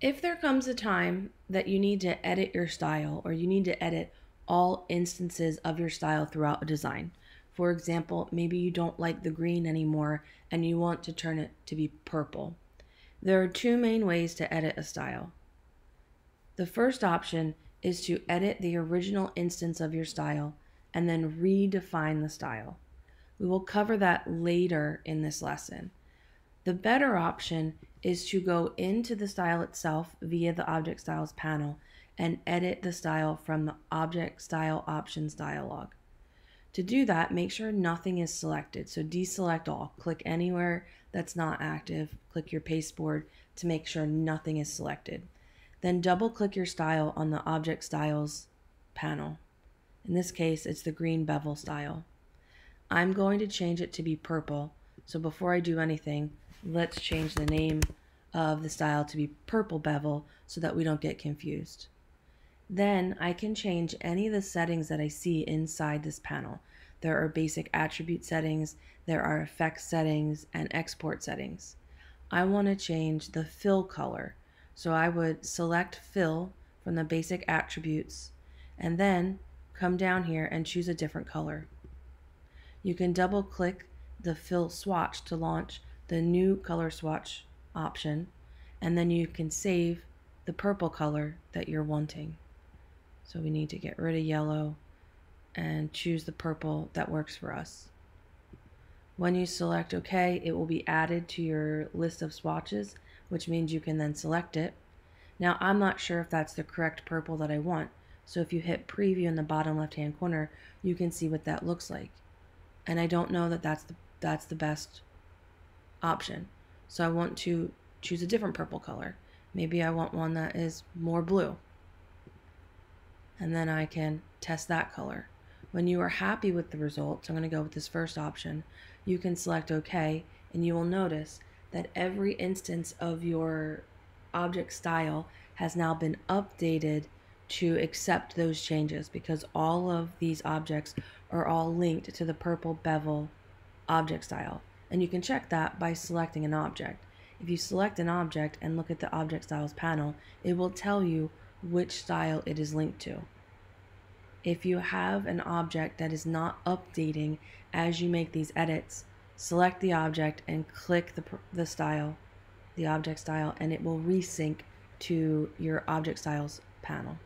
If there comes a time that you need to edit your style or you need to edit all instances of your style throughout a design, for example, maybe you don't like the green anymore and you want to turn it to be purple. There are two main ways to edit a style. The first option is to edit the original instance of your style and then redefine the style. We will cover that later in this lesson. The better option is to go into the style itself via the Object Styles panel and edit the style from the Object Style Options dialog. To do that, make sure nothing is selected. So deselect all. Click anywhere that's not active. Click your pasteboard to make sure nothing is selected. Then double click your style on the Object Styles panel. In this case, it's the green bevel style. I'm going to change it to be purple. So before I do anything, let's change the name of the style to be purple bevel so that we don't get confused. Then I can change any of the settings that I see inside this panel. There are basic attribute settings, there are effect settings, and export settings. I want to change the fill color. So I would select fill from the basic attributes and then come down here and choose a different color. You can double click the fill swatch to launch the new color swatch option and then you can save the purple color that you're wanting. So we need to get rid of yellow and choose the purple that works for us. When you select OK, it will be added to your list of swatches, which means you can then select it. Now, I'm not sure if that's the correct purple that I want, so if you hit preview in the bottom left hand corner, you can see what that looks like. And I don't know that that's the, that's the best option. So I want to choose a different purple color. Maybe I want one that is more blue. And then I can test that color. When you are happy with the results, I'm going to go with this first option, you can select OK, and you will notice that every instance of your object style has now been updated to accept those changes because all of these objects are all linked to the purple bevel object style. And you can check that by selecting an object. If you select an object and look at the object styles panel, it will tell you which style it is linked to. If you have an object that is not updating as you make these edits, select the object and click the, the style, the object style, and it will resync to your object styles panel.